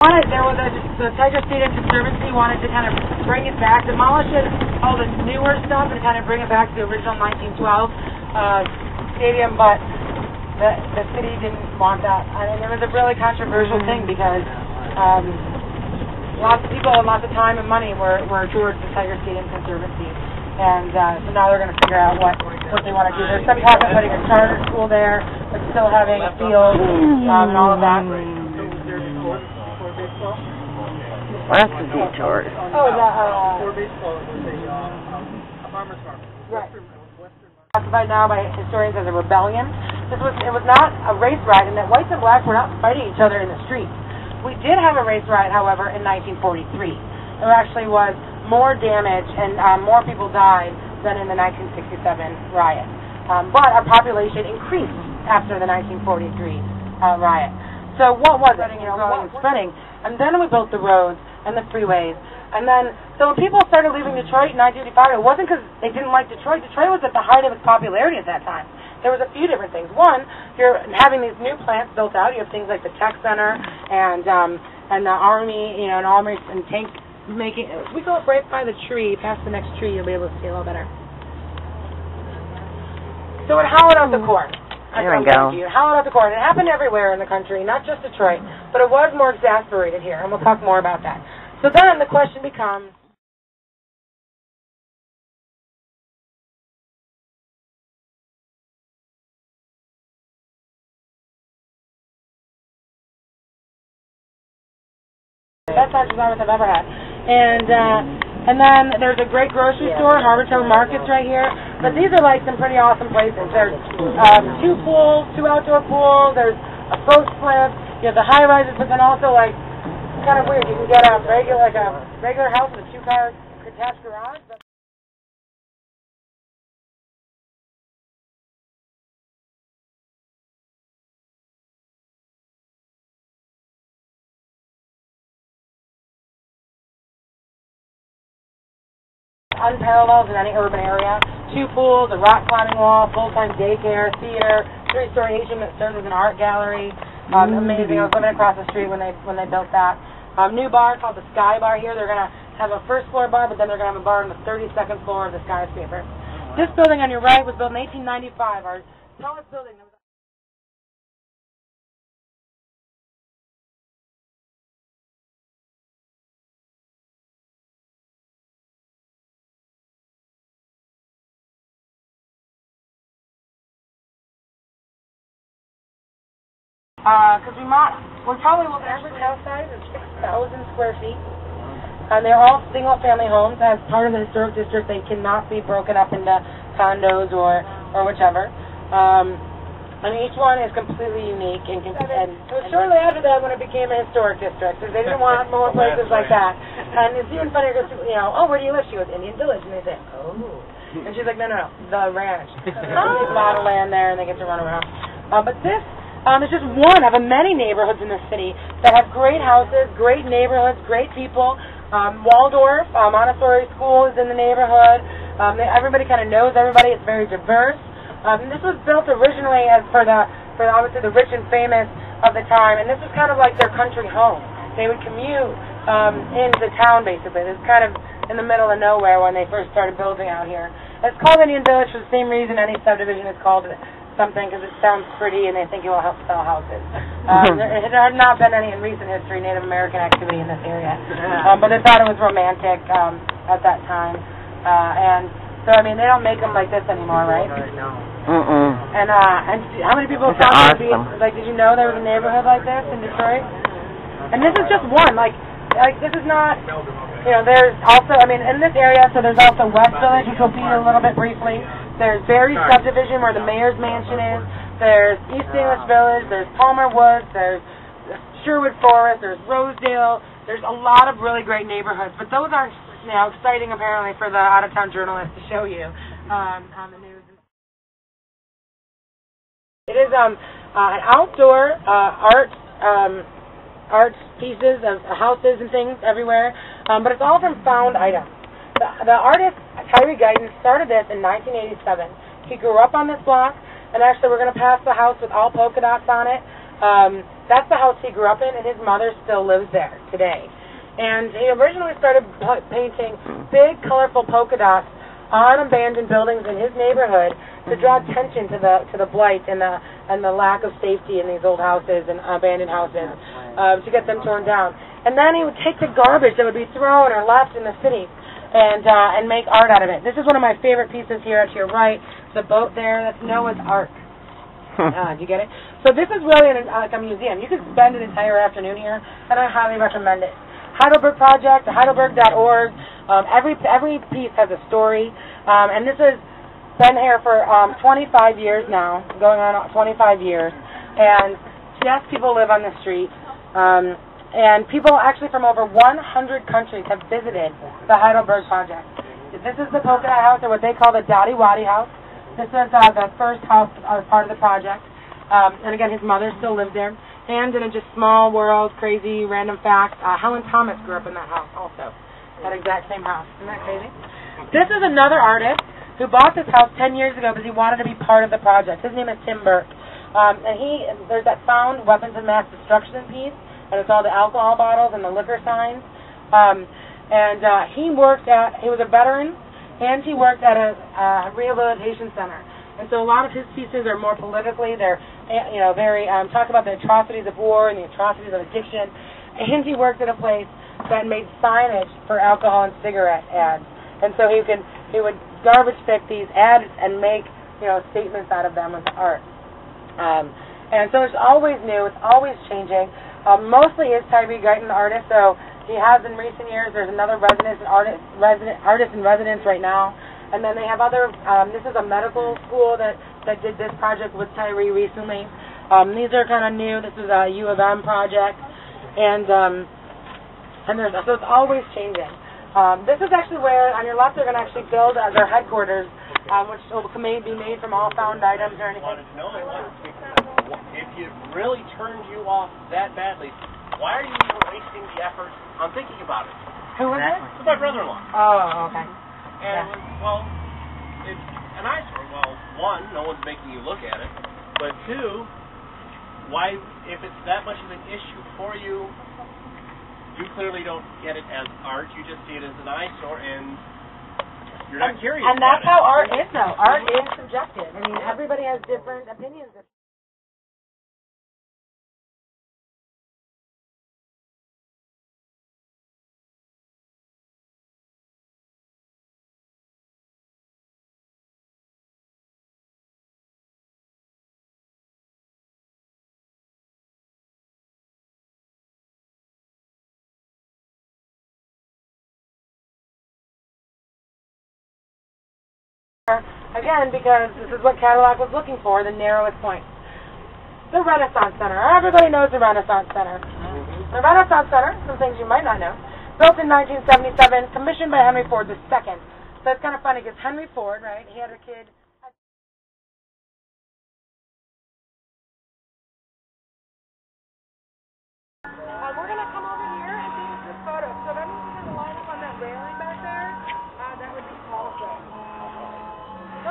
wanted, there was a, the Tiger Stadium Conservancy wanted to kind of bring it back, demolish it, all the newer stuff, and kind of bring it back to the original 1912 uh, stadium, but the the city didn't want that. I mean, it was a really controversial thing because um, lots of people and lots of time and money were were towards the Tiger Stadium Conservancy, and uh, so now they're going to figure out what what they want to do. There's some talk about putting a charter school there, but still having a field um, and all of that. Lots of detours. Oh, the uh, For baseball, it was a, uh, a farmer's market. Right. Western, Western. classified now by historians as a rebellion. This was it was not a race riot, and that whites and blacks were not fighting each other in the streets. We did have a race riot, however, in 1943. There actually was more damage and um, more people died than in the 1967 riot. Um, but our population increased after the 1943 uh, riot. So what was it? You know, what was spreading? And then we built the roads and the freeways. And then, so when people started leaving Detroit in 1985, it wasn't because they didn't like Detroit. Detroit was at the height of its popularity at that time. There was a few different things. One, you're having these new plants built out. You have things like the tech center and um, and the army, you know, and army and tanks making. If we go up right by the tree, past the next tree, you'll be able to see a little better. So it hollowed out the core. There we go. you. Out the core. And it happened everywhere in the country, not just Detroit, but it was more exasperated here, and we'll talk more about that. So then the question becomes. Best lunch I've ever had. And uh and then there's a great grocery store, Harbortown Markets right here. But these are like some pretty awesome places. There's um two pools, two outdoor pools, there's a boat slip, you have the high rises, but then also like it's kind of weird. You can get a regular like a regular house with a two car attached garage. But unparalleled in any urban area. Two pools, a rock climbing wall, full-time daycare, theater, three-story atrium that serves as an art gallery. Um, amazing. I was living across the street when they when they built that. Um, new bar called the Sky Bar here. They're gonna have a first floor bar, but then they're gonna have a bar on the 32nd floor of the skyscraper. This building on your right was built in 1895. Our tallest building. That was because we might, we probably will average house size is 6,000 square feet. And they're all single-family homes. As part of the historic district, they cannot be broken up into condos or or whichever. Um, and each one is completely unique and, com- and it was shortly after that when it became a historic district because they didn't want more places like that. And it's even funnier because you know, oh, where do you live? She goes Indian Village, and they say, oh. And she's like, no, no, no, the ranch. There's a lot of land there, and they get to run around. Uh, but this um, is just one of a many neighborhoods in the city that have great houses, great neighborhoods, great people. Um, Waldorf uh, Montessori School is in the neighborhood. Um, everybody kind of knows everybody. It's very diverse. Um, this was built originally as for the for obviously the rich and famous of the time, and this was kind of like their country home. They would commute um, into the town basically. It's kind of in the middle of nowhere when they first started building out here. It's called Indian Village for the same reason any subdivision is called something because it sounds pretty and they think it will help sell houses. Um, there, there had not been any in recent history Native American activity in this area, um, but they thought it was romantic um, at that time. Uh, and so I mean they don't make them like this anymore, right? Mm-mm. And uh, and how many people These are thought there'd be like? Did you know there was a neighborhood like this in Detroit? And this is just one. Like, like this is not. You know, there's also. I mean, in this area, so there's also West Village, which we'll be a little bit briefly. There's Berry subdivision where the mayor's mansion is. There's East English Village. There's Palmer Woods. There's Sherwood Forest. There's Rosedale. There's a lot of really great neighborhoods, but those aren't you know exciting apparently for the out of town journalist to show you um, on the news. It is um uh, an outdoor uh, art um, art pieces of houses and things everywhere, um, but it's all from found items. The, the artist Tyree Guyton started this in 1987. He grew up on this block, and actually we're going to pass the house with all polka dots on it. Um, that's the house he grew up in, and his mother still lives there today. And he originally started painting big, colorful polka dots on abandoned buildings in his neighborhood to draw attention to the to the blight and the and the lack of safety in these old houses and abandoned houses uh, to get them torn down. And then he would take the garbage that would be thrown or left in the city and uh, and make art out of it. This is one of my favorite pieces here to your right. The boat there, that's Noah's Ark. Uh, do you get it? So this is really an, like a museum. You could spend an entire afternoon here, and I highly recommend it. Heidelberg Project, Heidelberg.org. Um, every every piece has a story, um, and this has been here for um, 25 years now, going on 25 years. And yes, people live on the street, um, and people actually from over 100 countries have visited the Heidelberg Project. This is the Polka House, or what they call the Dotty Wotty House. This is uh, the first house as part of the project. Um, and again, his mother still lives there. And in a just small world, crazy, random fact, uh, Helen Thomas grew up in that house also. That exact same house. Isn't that crazy? This is another artist who bought this house 10 years ago because he wanted to be part of the project. His name is Tim Burke. Um, and he, there's that found weapons of mass destruction piece, it's all the alcohol bottles and the liquor signs. Um, and uh, he worked at, he was a veteran and he worked at a uh, rehabilitation center. And so a lot of his pieces are more politically, they're, you know, very, um, talk about the atrocities of war and the atrocities of addiction. And he worked at a place that made signage for alcohol and cigarette ads. And so he could, he would garbage pick these ads and make, you know, statements out of them with art. Um, and so it's always new, it's always changing. Um, mostly is Tyree Guyton artist, so he has in recent years. There's another resident artist, resident artist in residence right now, and then they have other. Um, this is a medical school that that did this project with Tyree recently. Um, these are kind of new. This is a U of M project, and um, and there's so it's always changing. Um, this is actually where on your left they're going to actually build uh, their headquarters, um, which will be made from all found items or anything. wanted to know if it really turned you off that badly, why are you even wasting the effort on thinking about it? Who was it? It's my brother-in-law. Oh, okay. And Yeah. well, it's an eyesore. Well, one, no one's making you look at it, but two, why, if it's that much of an issue for you, you clearly don't get it as art. You just see it as an eyesore, and you're not and, curious. And that's how art is, though. Art is subjective. I mean, everybody has different opinions. Again, because this is what Cadillac was looking for, the narrowest point. The Renaissance Center. Everybody knows the Renaissance Center. The Renaissance Center, some things you might not know, built in 1977, commissioned by Henry Ford II. So it's kind of funny because Henry Ford, right, he had a kid. Uh, we're going to come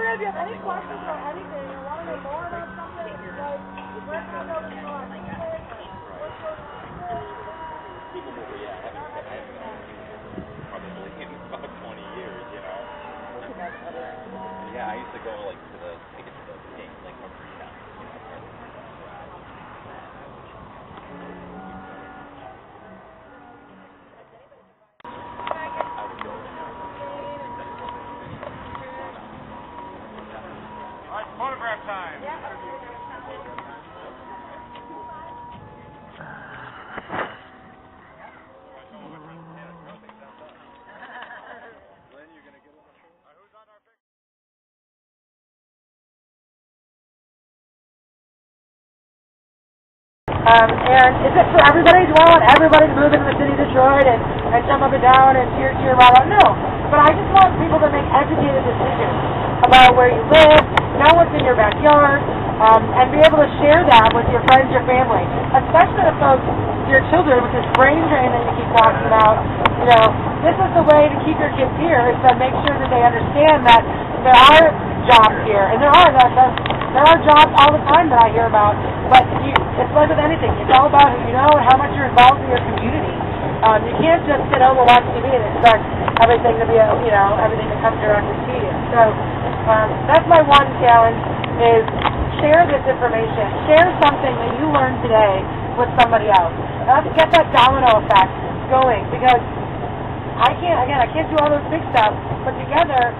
Don't if you have any questions about anything. Or want to know more about something, like, let's go over to our Let's go probably in about 20 years, you know. Yeah, I used to go like to the take it to the game, like from time. Um, and is it for everybody? Do I want everybody to move into the city of Detroit and, and jump up and down and cheer, cheer, right out? No. But I just want people to make educated decisions about where you live, know what's in your backyard, um, and be able to share that with your friends, your family, especially the folks, your children, with this brain drain that you keep talking about. You know, this is the way to keep your kids here is to make sure that they understand that there are jobs here, and there are. That, that There are jobs all the time that I hear about, but you, it's like with anything. It's all about who you know and how much you're involved in your community. Um, you can't just sit home and watch TV and expect everything to be, a, you know, everything to come directly to you. So um, that's my one challenge is share this information. Share something that you learned today with somebody else. Let's get that domino effect going because I can't, again, I can't do all those big stuff, but together,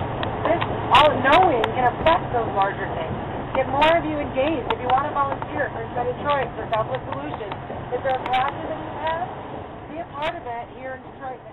this all knowing can affect those larger things. Get more of you engaged. If you want to volunteer for Study Detroit, for Southwest Solutions, if there's a passion that you have, part of it here in Detroit.